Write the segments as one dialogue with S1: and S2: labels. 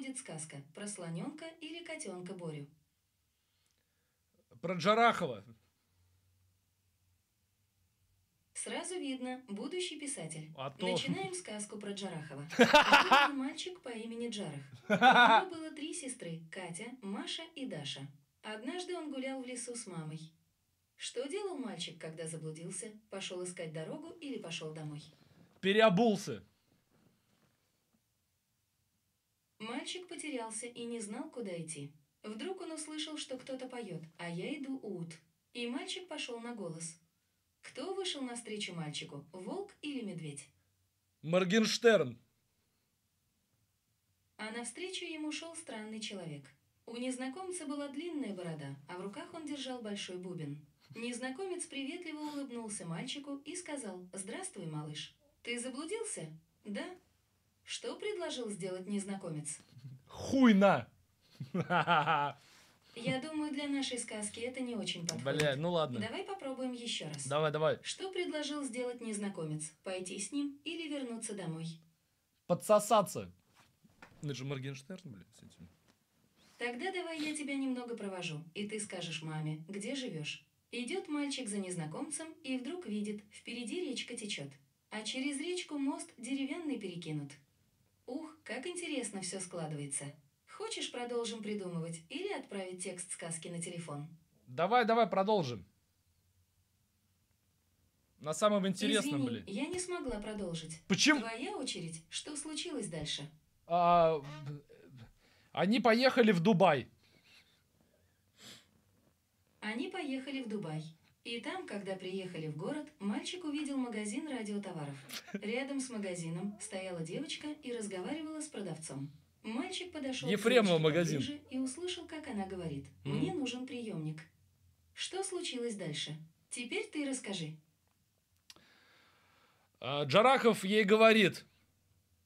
S1: будет сказка? Про слоненка или котенка Борю?
S2: Про Джарахова.
S1: Сразу видно, будущий писатель.
S2: А то.
S1: Начинаем сказку про Джарахова. Жил мальчик по имени Джарах. У него было три сестры – Катя, Маша и Даша. Однажды он гулял в лесу с мамой. Что делал мальчик, когда заблудился? Пошел искать дорогу или пошел домой?
S2: Переобулся.
S1: Мальчик потерялся и не знал, куда идти. Вдруг он услышал, что кто-то поет, а я иду ут. И мальчик пошел на голос. Кто вышел навстречу мальчику, волк или медведь?
S2: Моргенштерн.
S1: А навстречу ему шел странный человек. У незнакомца была длинная борода, а в руках он держал большой бубен. Незнакомец приветливо улыбнулся мальчику и сказал «Здравствуй, малыш. Ты заблудился?» «Да». Что предложил сделать незнакомец?
S2: Хуйна.
S1: Я думаю, для нашей сказки это не очень подходит.
S2: Бля, ну ладно.
S1: Давай попробуем еще раз.
S2: Давай, давай.
S1: Что предложил сделать незнакомец? Пойти с ним или вернуться домой?
S2: Подсосаться. Ну, это же Моргенштерн, блядь, с этим.
S1: Тогда давай я тебя немного провожу, и ты скажешь маме, где живешь. Идет мальчик за незнакомцем и вдруг видит, впереди речка течет, а через речку мост деревянный перекинут. Как интересно все складывается. Хочешь, продолжим придумывать или отправить текст сказки на телефон?
S2: Давай, давай, продолжим. На самом интересном,
S1: Извини,
S2: блин.
S1: я не смогла продолжить.
S2: Почему?
S1: Твоя очередь. Что случилось дальше?
S2: А, они поехали в Дубай.
S1: Они поехали в Дубай. И там, когда приехали в город, мальчик увидел магазин радиотоваров. Рядом с магазином стояла девочка и разговаривала с продавцом. Мальчик подошел к
S2: Ефремова
S1: девочке
S2: магазин.
S1: поближе и услышал, как она говорит.
S2: Мгм.
S1: «Мне нужен приемник». Что случилось дальше? Теперь ты расскажи.
S2: А, Джарахов ей говорит,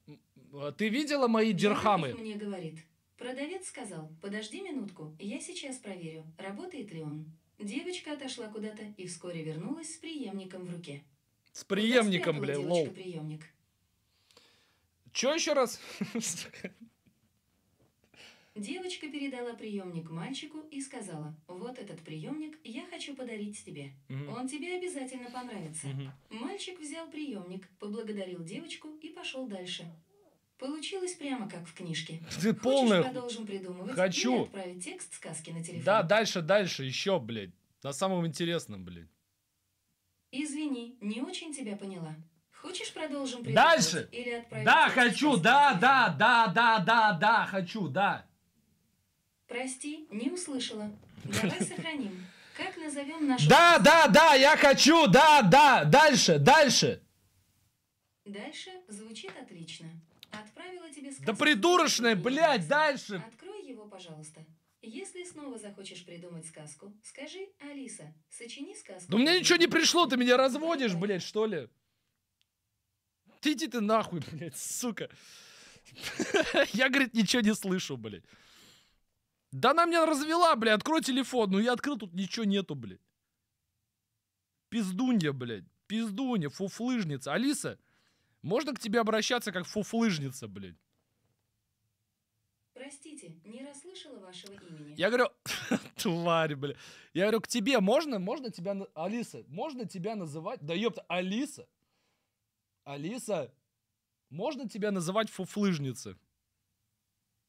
S2: «М, а ты видела мои дирхамы?
S1: Джарахов мне говорит. Продавец сказал, подожди минутку, я сейчас проверю, работает ли он. Девочка отошла куда-то и вскоре вернулась с преемником в руке.
S2: С преемником, бля, лол.
S1: преемник?
S2: Че еще раз?
S1: Девочка передала приемник мальчику и сказала, вот этот приемник я хочу подарить тебе.
S2: Мгм.
S1: Он тебе обязательно понравится.
S2: Мгм.
S1: Мальчик взял приемник, поблагодарил девочку и пошел дальше. Получилось прямо как в книжке.
S2: Ты
S1: Хочешь,
S2: полная...
S1: продолжим придумывать
S2: Хочу.
S1: или отправить текст сказки на телефон?
S2: Да, дальше, дальше, еще, блядь. На самом интересном, блядь.
S1: Извини, не очень тебя поняла. Хочешь, продолжим
S2: Дальше.
S1: придумывать или отправить
S2: Да, хочу, да, да, да, да, да, да, хочу, да.
S1: Прости, не услышала. Давай сохраним. Как назовем нашу...
S2: Да, да, да, я хочу, да, да, дальше, дальше.
S1: Дальше звучит отлично. Отправила тебе сказку.
S2: Да придурочная, блядь, дальше.
S1: Открой его, пожалуйста. Если снова захочешь придумать сказку, скажи «Алиса, сочини сказку».
S2: Да у меня ничего не пришло, ты меня разводишь, блядь, что ли? Ты иди ты нахуй, блядь, сука. Я, говорит, ничего не слышу, блядь. Да она меня развела, блядь, открой телефон. Ну я открыл, тут ничего нету, блядь. Пиздунья, блядь. Пиздунья, фуфлыжница. Алиса, можно к тебе обращаться как фуфлыжница, блядь?
S1: Простите, не расслышала вашего имени.
S2: Я говорю, тварь, бля. Я говорю, к тебе можно, можно тебя, Алиса, можно тебя называть, да ёпта, Алиса, Алиса, можно тебя называть фуфлыжница?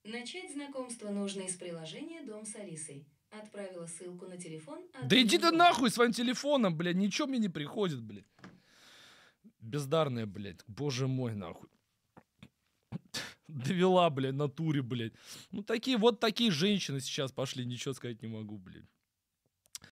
S1: Начать знакомство нужно из приложения «Дом с Алисой». Отправила ссылку на телефон.
S2: Да иди ты нахуй своим телефоном, блядь, ничего мне не приходит, блядь. Бездарная, блядь, боже мой, нахуй. Довела, блядь, натуре, блядь. Ну, такие, вот такие женщины сейчас пошли, ничего сказать не могу, блядь.